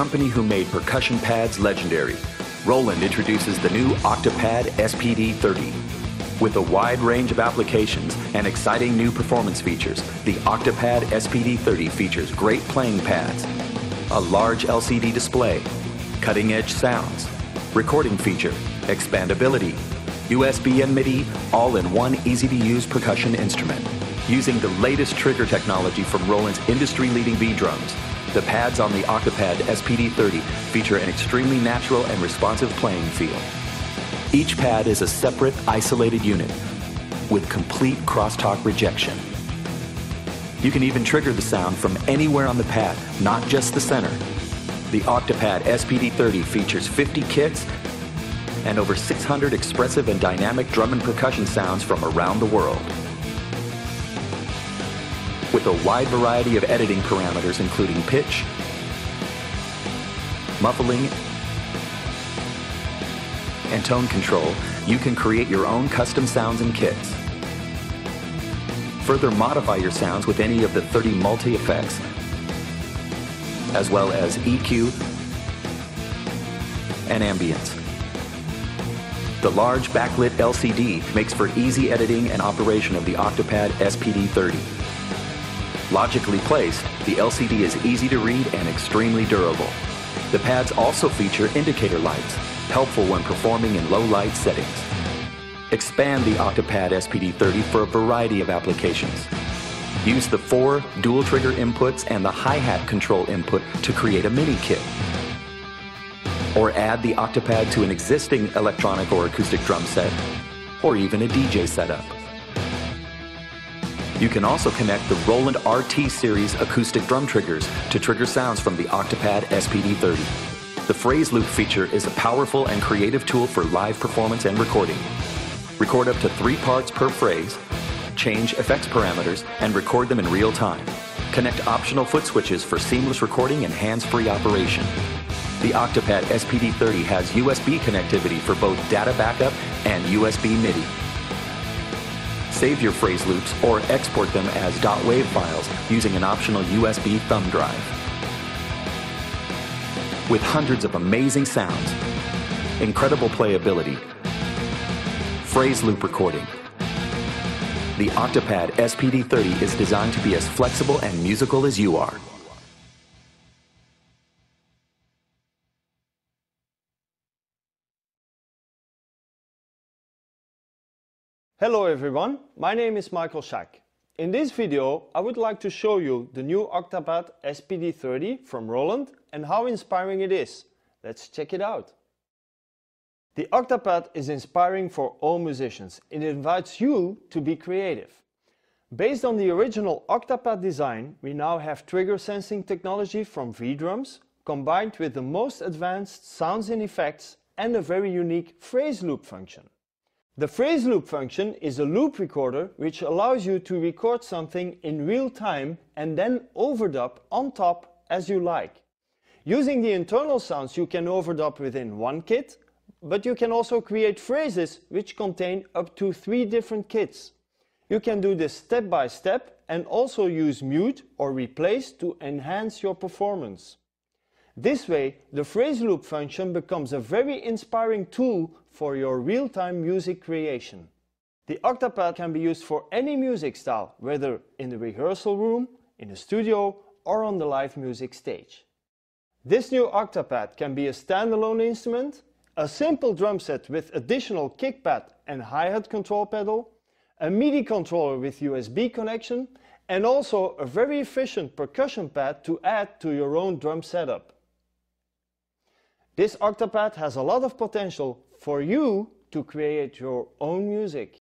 company who made percussion pads legendary, Roland introduces the new Octapad SPD 30. With a wide range of applications and exciting new performance features, the Octapad SPD 30 features great playing pads, a large LCD display, cutting edge sounds, recording feature, expandability, USB and MIDI, all in one easy to use percussion instrument. Using the latest trigger technology from Roland's industry leading V drums, the pads on the Octapad SPD30 feature an extremely natural and responsive playing feel. Each pad is a separate, isolated unit with complete crosstalk rejection. You can even trigger the sound from anywhere on the pad, not just the center. The Octapad SPD30 features 50 kits and over 600 expressive and dynamic drum and percussion sounds from around the world. With a wide variety of editing parameters including pitch, muffling, and tone control, you can create your own custom sounds and kits. Further modify your sounds with any of the 30 multi-effects, as well as EQ and ambience. The large backlit LCD makes for easy editing and operation of the Octapad SPD30. Logically placed, the LCD is easy to read and extremely durable. The pads also feature indicator lights, helpful when performing in low light settings. Expand the Octapad SPD30 for a variety of applications. Use the four dual trigger inputs and the hi-hat control input to create a mini kit. Or add the Octapad to an existing electronic or acoustic drum set, or even a DJ setup. You can also connect the Roland RT series acoustic drum triggers to trigger sounds from the Octapad SPD30. The phrase loop feature is a powerful and creative tool for live performance and recording. Record up to three parts per phrase, change effects parameters, and record them in real time. Connect optional foot switches for seamless recording and hands-free operation. The Octapad SPD30 has USB connectivity for both data backup and USB MIDI. Save your phrase loops or export them as .wav files using an optional USB thumb drive. With hundreds of amazing sounds, incredible playability, phrase loop recording, the Octapad SPD30 is designed to be as flexible and musical as you are. Hello everyone, my name is Michael Schack. In this video I would like to show you the new Octapad SPD30 from Roland and how inspiring it is. Let's check it out. The Octapad is inspiring for all musicians. It invites you to be creative. Based on the original Octapad design, we now have trigger sensing technology from V-Drums combined with the most advanced sounds and effects and a very unique phrase loop function. The phrase loop function is a loop recorder which allows you to record something in real time and then overdub on top as you like. Using the internal sounds you can overdub within one kit, but you can also create phrases which contain up to three different kits. You can do this step by step and also use mute or replace to enhance your performance. This way, the phrase loop function becomes a very inspiring tool for your real-time music creation. The Octapad can be used for any music style, whether in the rehearsal room, in a studio or on the live music stage. This new Octapad can be a standalone instrument, a simple drum set with additional kick pad and hi-hat control pedal, a MIDI controller with USB connection, and also a very efficient percussion pad to add to your own drum setup. This Octapad has a lot of potential for you to create your own music.